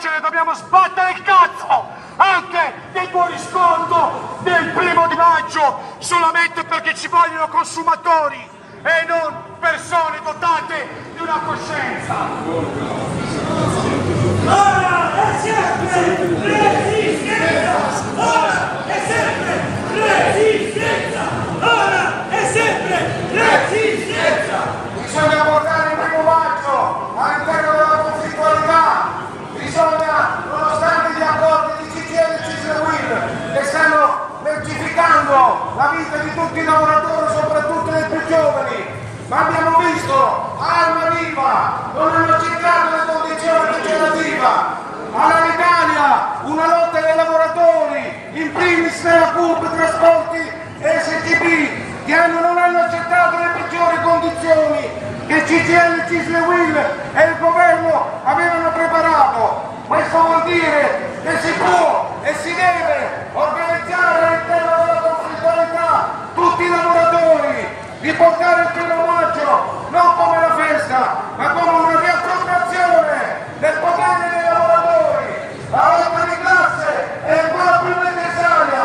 ce ne dobbiamo sbattere il cazzo anche del buon riscontro del primo di maggio solamente perché ci vogliono consumatori e non persone dotate di una coscienza. Ora è sempre resistenza! Ora è sempre resistenza! Ora è sempre resistenza! Bisogna portare il primo maggio all'interno della conflittualità, bisogna, nonostante gli accordi di CGL e CISL che stanno mercificando la vita di tutti i lavoratori, soprattutto dei più giovani, ma abbiamo visto Alma Viva, non hanno accettato le condizioni c'era Viva, all'Italia una lotta dei lavoratori, in primis nella CURB Trasporti e STB, che hanno- non hanno accettato le peggiori condizioni che CGL, CISL e WIL e il governo avevano preparato. Di portare il primo maggio non come la festa, ma come una riappropriazione del potere dei lavoratori. La lotta di classe è ancora più necessaria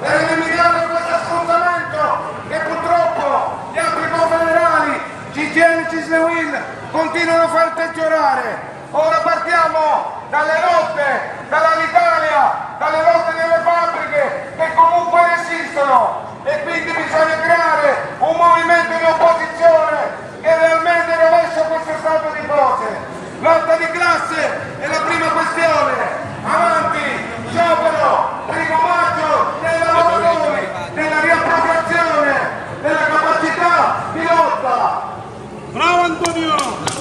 per eliminare questo sfruttamento che purtroppo gli altri confederali, CISL e WIL, continuano a far peggiorare. Ora partiamo dalle lotte, dalla 诶呦